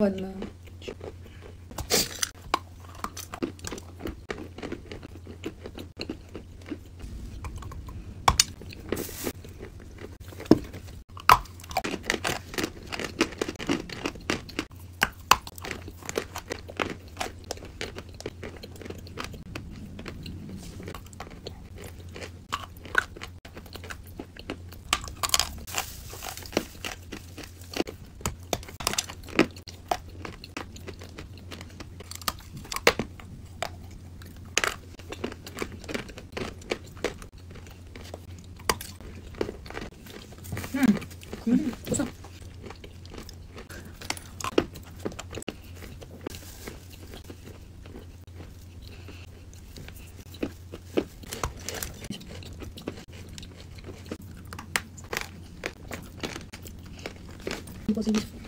Ладно. 음, 고소. 이거 생겼어.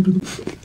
なるほど。